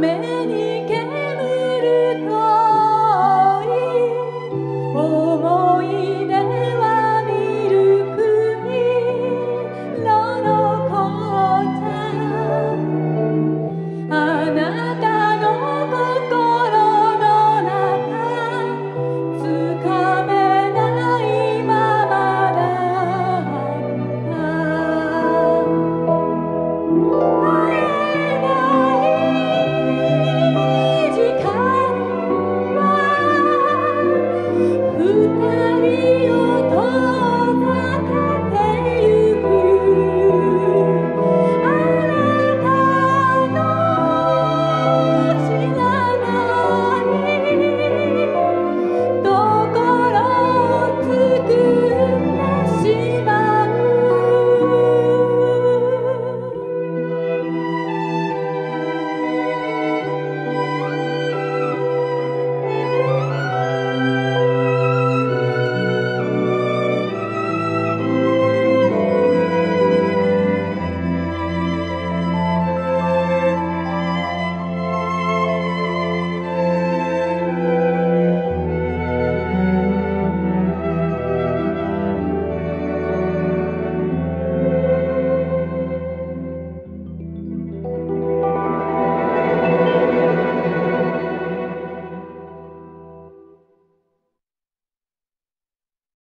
many can